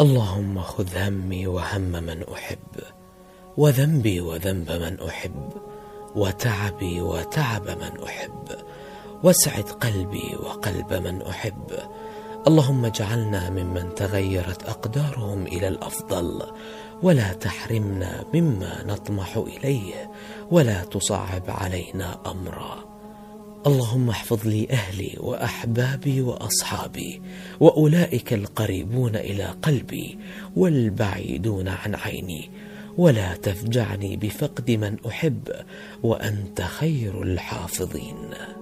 اللهم خذ همي وهم من أحب وذنبي وذنب من أحب وتعبي وتعب من أحب واسعد قلبي وقلب من أحب. اللهم اجعلنا ممن تغيرت أقدارهم إلى الأفضل ولا تحرمنا مما نطمح إليه ولا تصعب علينا أمرا. اللهم احفظ لي أهلي وأحبابي وأصحابي وأولئك القريبون إلى قلبي والبعيدون عن عيني. ولا تفجعني بفقد من أحب وأنت خير الحافظين.